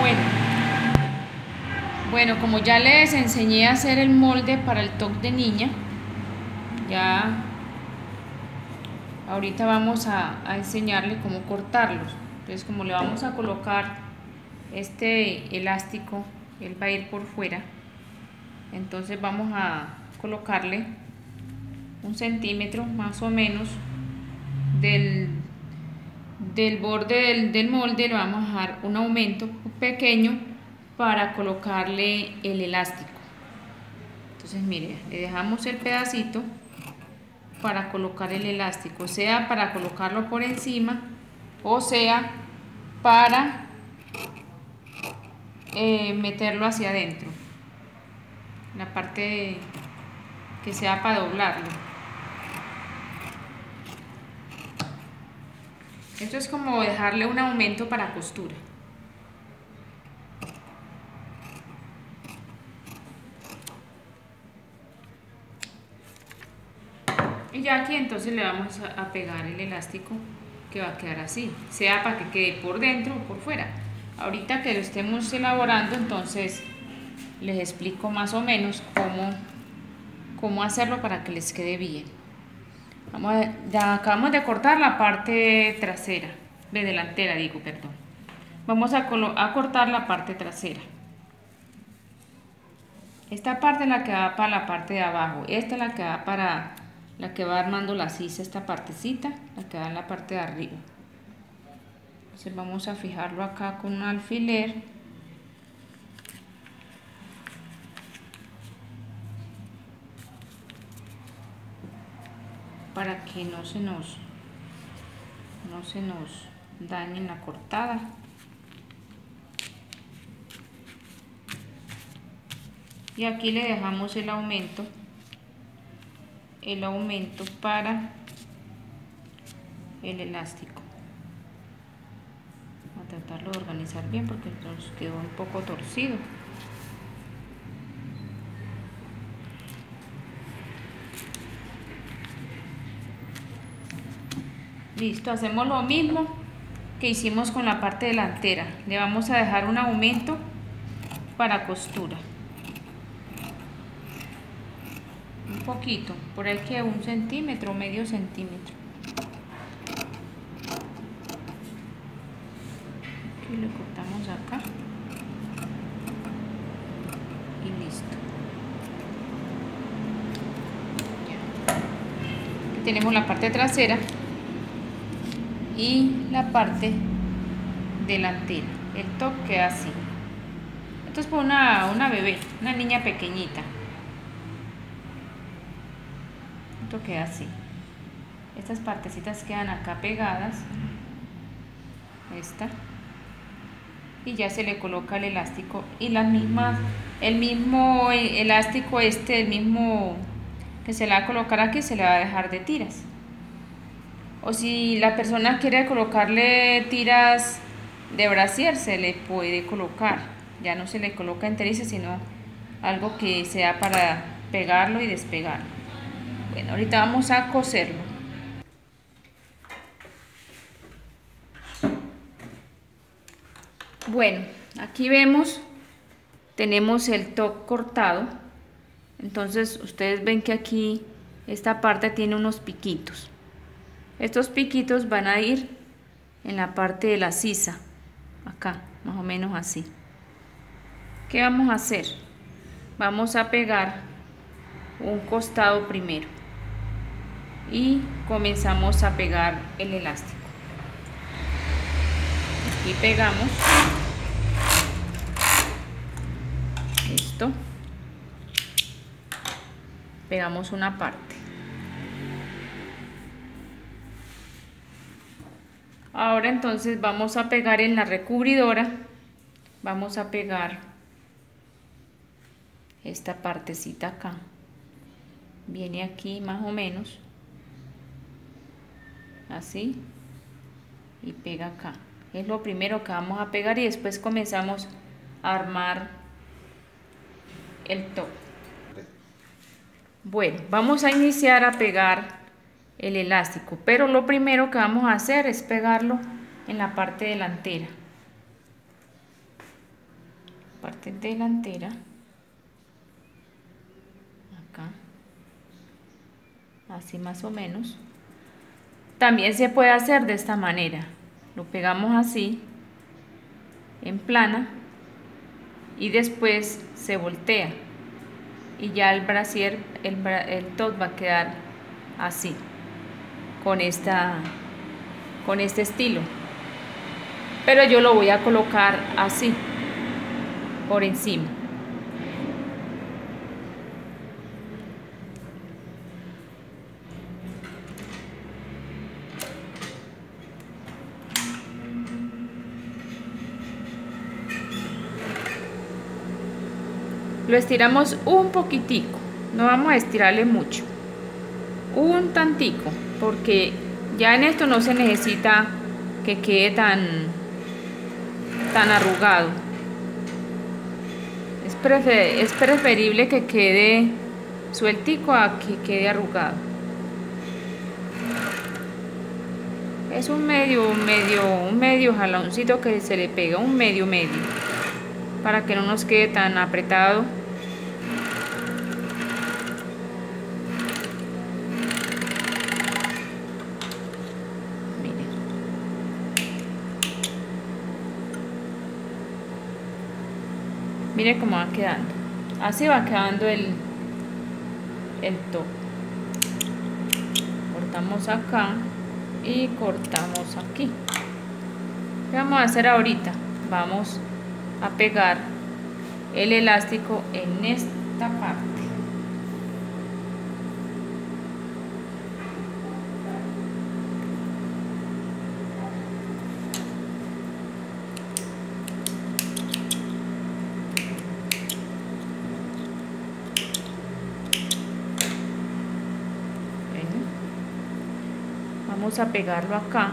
Bueno, bueno, como ya les enseñé a hacer el molde para el top de niña, ya ahorita vamos a, a enseñarle cómo cortarlos. Entonces, como le vamos a colocar este elástico, él va a ir por fuera, entonces vamos a colocarle un centímetro más o menos del, del borde del, molde, le vamos a dar un aumento pequeño para colocarle el elástico. Entonces mire, le dejamos el pedacito para colocar el elástico, sea para colocarlo por encima o sea para eh, meterlo hacia adentro, la parte que sea para doblarlo. Esto es como dejarle un aumento para costura. Y ya aquí entonces le vamos a pegar el elástico que va a quedar así, sea para que quede por dentro o por fuera. Ahorita que lo estemos elaborando, entonces les explico más o menos cómo, cómo hacerlo para que les quede bien. Vamos ya acabamos de cortar la parte trasera, de delantera digo, perdón. Vamos a, cortar la parte trasera. Esta parte es la que va para la parte de abajo, esta es la que va para la que va armando la sisa, esta partecita, la que va en la parte de arriba. Entonces vamos a fijarlo acá con un alfiler. Para que no se nos, no se nos dañe la cortada. Y aquí le dejamos el aumento el aumento para el elástico a tratarlo de organizar bien porque nos quedó un poco torcido listo hacemos lo mismo que hicimos con la parte delantera le vamos a dejar un aumento para costura poquito, por ahí que un centímetro, medio centímetro. Aquí le cortamos acá. Y listo. tenemos la parte trasera y la parte delantera. El top queda así. Esto es para una, una bebé, una niña pequeñita. queda así estas partecitas quedan acá pegadas esta y ya se le coloca el elástico y las mismas el mismo elástico este el mismo que se le va a colocar aquí se le va a dejar de tiras o si la persona quiere colocarle tiras de brasier se le puede colocar ya no se le coloca enteriza sino algo que sea para pegarlo y despegarlo bueno, ahorita vamos a coserlo. Bueno, aquí vemos, tenemos el top cortado. Entonces ustedes ven que aquí esta parte tiene unos piquitos. Estos piquitos van a ir en la parte de la sisa, acá, más o menos así. ¿Qué vamos a hacer? Vamos a pegar un costado primero y comenzamos a pegar el elástico y pegamos esto pegamos una parte ahora entonces vamos a pegar en la recubridora vamos a pegar esta partecita acá. Viene aquí más o menos así y pega acá. Es lo primero que vamos a pegar y después comenzamos a armar el top. Bueno vamos a iniciar a pegar el elástico pero lo primero que vamos a hacer es pegarlo en la parte delantera. Parte delantera. Acá. Así más o menos. También se puede hacer de esta manera. Lo pegamos así en plana y después se voltea. Y ya el brasier el, el top va a quedar así con esta con este estilo. Pero yo lo voy a colocar así por encima. Lo estiramos un poquitico no vamos a estirarle mucho un tantico porque ya en esto no se necesita que quede tan tan arrugado. Es, es preferible que quede sueltico a que quede arrugado. Es un medio un medio un medio jaloncito que se le pega un medio medio para que no nos quede tan apretado mire cómo va quedando. Así va quedando el el top. Cortamos acá y cortamos aquí. ¿qué vamos a hacer ahorita? vamos a pegar el elástico en esta parte vamos a pegarlo acá.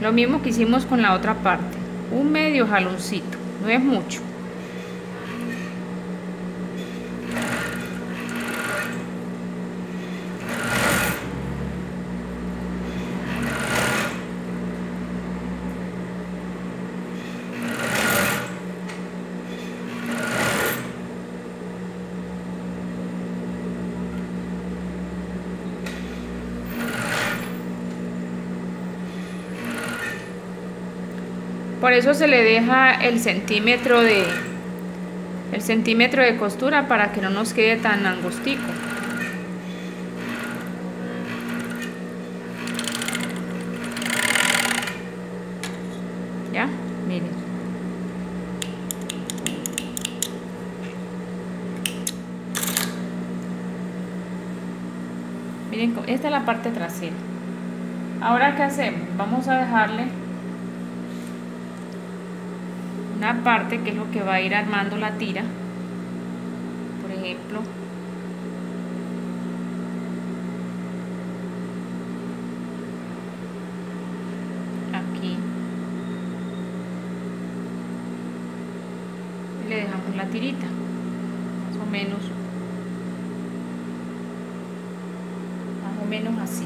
Lo mismo que hicimos con la otra parte. Un medio jaloncito no es mucho Por eso se le deja el centímetro de el centímetro de costura para que no nos quede tan angustico. ¿Ya? Miren. Miren, esta es la parte trasera. Ahora, ¿qué hacemos? Vamos a dejarle parte que es lo que va a ir armando la tira. Por ejemplo. Aquí. Le dejamos la tirita. Más o menos. Más o menos así.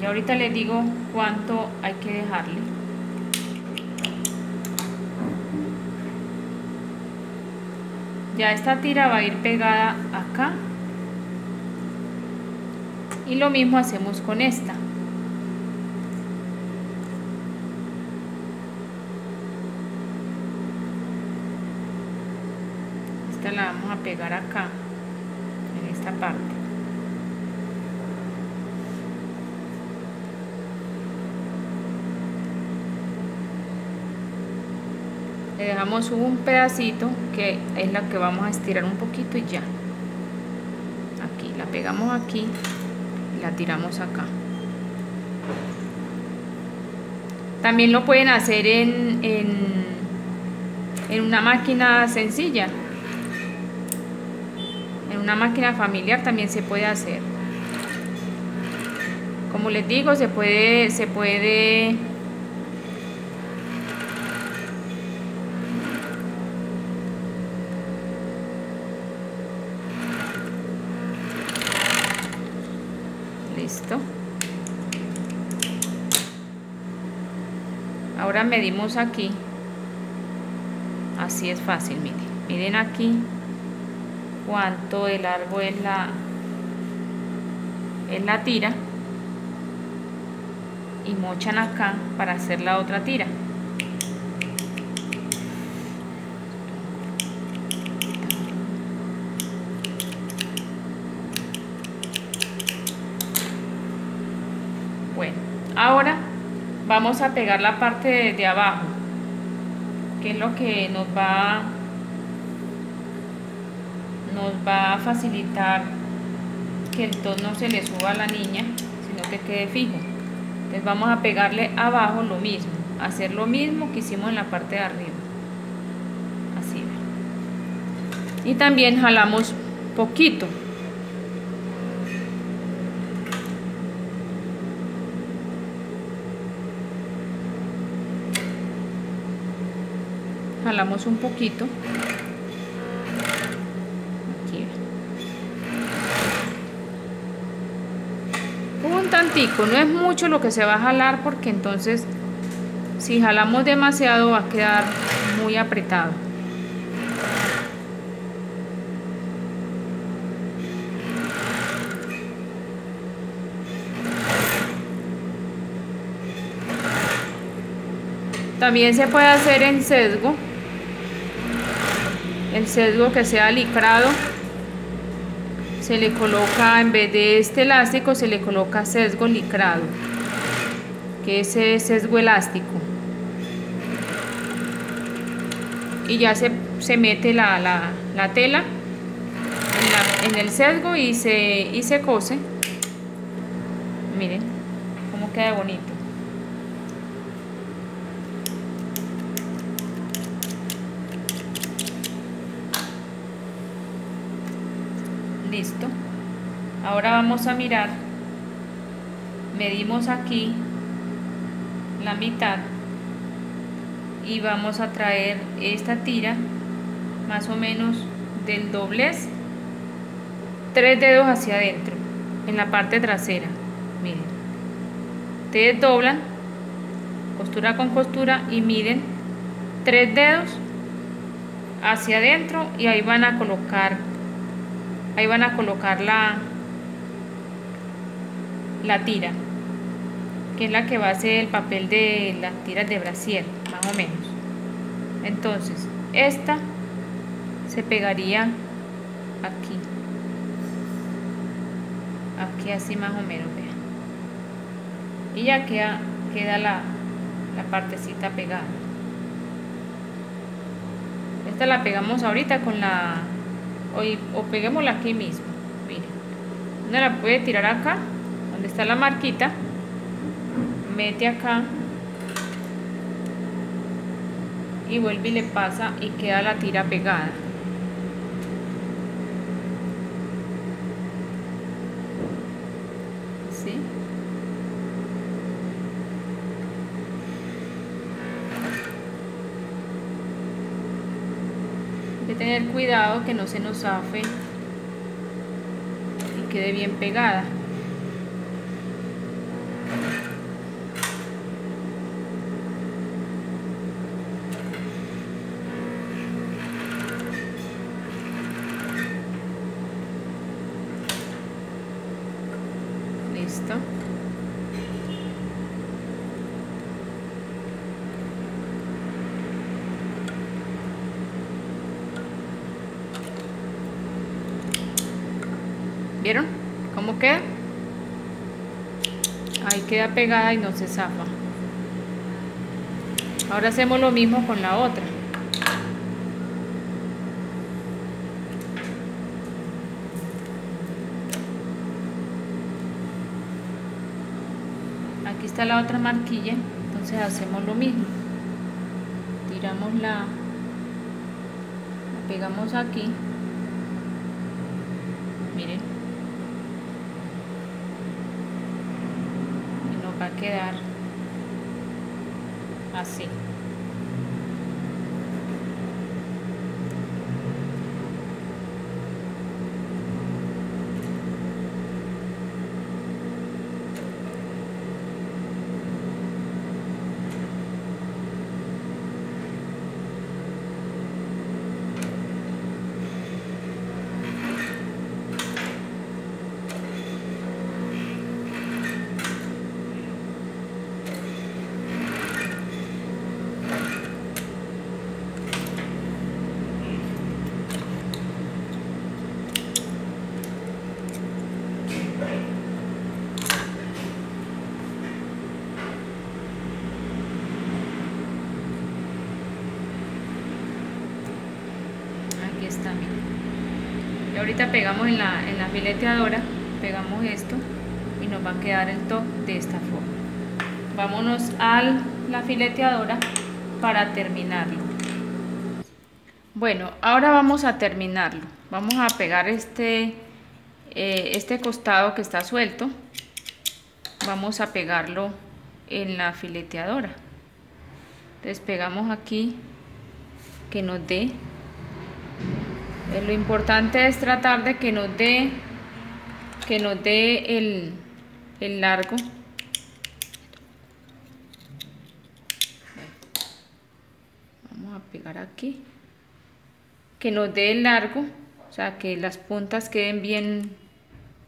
Y ahorita les digo cuánto hay que dejarle ya esta tira va a ir pegada acá. Y lo mismo hacemos con esta. Esta la vamos a pegar acá en esta parte le dejamos un pedacito que es la que vamos a estirar un poquito y ya. Aquí la pegamos aquí y la tiramos acá. También lo pueden hacer en, en, en una máquina sencilla. En una máquina familiar también se puede hacer. Como les digo se puede se puede listo ahora medimos aquí. Así es fácil miren miren aquí cuánto de largo es la es la tira. Y mochan acá para hacer la otra tira. Bueno ahora vamos a pegar la parte de, abajo que es lo que nos va nos va a facilitar que el tono no se le suba a la niña sino que quede fijo. Entonces vamos a pegarle abajo lo mismo hacer lo mismo que hicimos en la parte de arriba. Así. Y también jalamos poquito jalamos un poquito. Aquí. un tantico no es mucho lo que se va a jalar porque entonces si jalamos demasiado va a quedar muy apretado. También se puede hacer en sesgo el sesgo que sea licrado se le coloca en vez de este elástico se le coloca sesgo licrado que es sesgo elástico. Y ya se, se mete la, la, la tela en, en, el sesgo y se, y se cose. Miren cómo queda bonito listo ahora vamos a mirar. Medimos aquí la mitad. Y vamos a traer esta tira más o menos del doblez tres dedos hacia adentro en la parte trasera. Miren. Ustedes doblan costura con costura y miren tres dedos hacia adentro y ahí van a colocar ahí van a colocar la, la tira que es la que va a ser el papel de las tiras de brasier más o menos. Entonces esta se pegaría aquí. Aquí así más o menos vean y ya queda, queda la, la partecita pegada. Esta la pegamos ahorita con la o, peguémosla aquí mismo. Miren uno la puede tirar acá donde está la marquita mete acá y vuelve y le pasa y queda la tira pegada ¿Sí? tener cuidado que no se nos zafe y quede bien pegada. Listo. ¿Vieron cómo queda? Ahí queda pegada y no se zafa. Ahora hacemos lo mismo con la otra. Aquí está la otra marquilla, entonces hacemos lo mismo. Tiramos la, la pegamos aquí. Miren. Va a quedar así Y pegamos en la, en la fileteadora, pegamos esto y nos va a quedar el top de esta forma. Vámonos a la fileteadora para terminarlo. Bueno, ahora vamos a terminarlo. Vamos a pegar este, eh, este costado que está suelto. Vamos a pegarlo en la fileteadora. Entonces pegamos aquí que nos dé. Eh, lo importante es tratar de que nos dé que nos dé el, el largo. Vamos a pegar aquí. Que nos dé el largo o sea que las puntas queden bien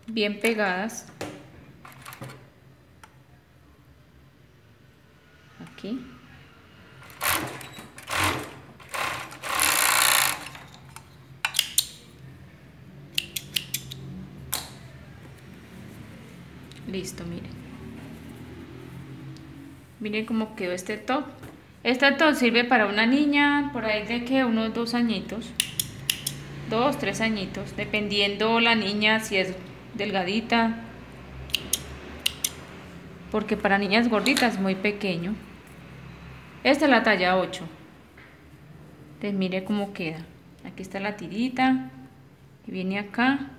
bien pegadas. Aquí Listo, miren. Miren cómo quedó este top. Este top sirve para una niña por ahí de que unos dos añitos. Dos, tres añitos. Dependiendo la niña si es delgadita. Porque para niñas gorditas muy pequeño. Esta es la talla 8. Entonces mire cómo queda. Aquí está la tirita. Y viene acá.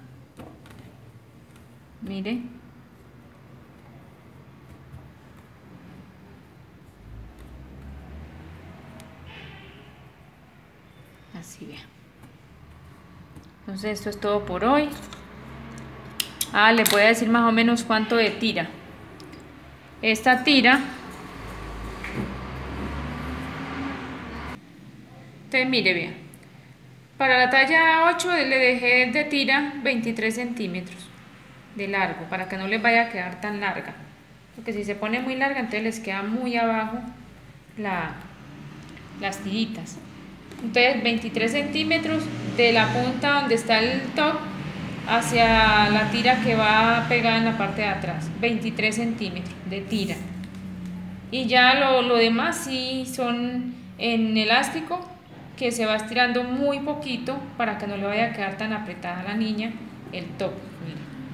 Mire. Así vean. Entonces esto es todo por hoy. Ah, les voy a decir más o menos cuánto de tira. Esta tira. Entonces mire bien. Para la talla 8 le dejé de tira 23 centímetros de largo para que no les vaya a quedar tan larga. Porque si se pone muy larga entonces les queda muy abajo la, las tiritas. Entonces 23 centímetros de la punta donde está el top hacia la tira que va pegada en la parte de atrás. 23 centímetros de tira. Y ya lo, lo demás sí son en elástico que se va estirando muy poquito para que no le vaya a quedar tan apretada a la niña el top.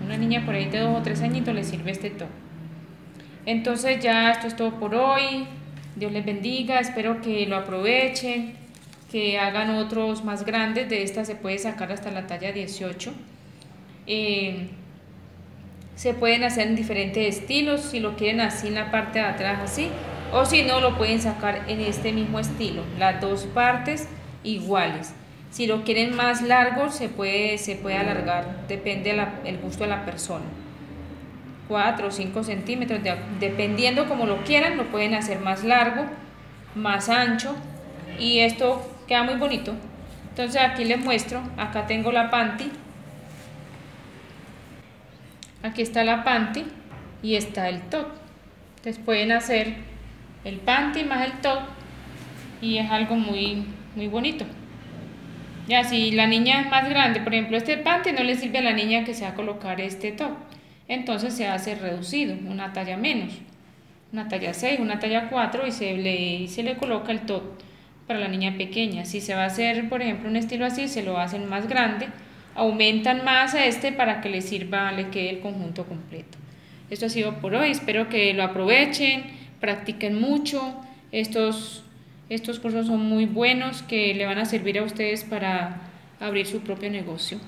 una niña por ahí de dos o tres añitos le sirve este top. Entonces ya esto es todo por hoy. Dios les bendiga, espero que lo aprovechen que hagan otros más grandes, de esta se puede sacar hasta la talla 18. Eh, se pueden hacer en diferentes estilos, si lo quieren así en la parte de atrás así, o si no lo pueden sacar en este mismo estilo, las dos partes iguales. Si lo quieren más largo se puede, se puede alargar, depende del gusto de la persona. 4 o 5 centímetros, dependiendo como lo quieran, lo pueden hacer más largo, más ancho y esto queda muy bonito. Entonces aquí les muestro. Acá tengo la panty. Aquí está la panty y está el top. Entonces pueden hacer el panty más el top y es algo muy muy bonito. Ya si la niña es más grande. Por ejemplo este panty no le sirve a la niña que se va a colocar este top. Entonces se hace reducido una talla menos. Una talla 6 una talla 4 y se le, se le coloca el top para la niña pequeña. Si se va a hacer, por ejemplo, un estilo así, se lo hacen más grande, aumentan más a este para que le sirva, le quede el conjunto completo. Esto ha sido por hoy, espero que lo aprovechen, practiquen mucho. Estos, estos cursos son muy buenos que le van a servir a ustedes para abrir su propio negocio.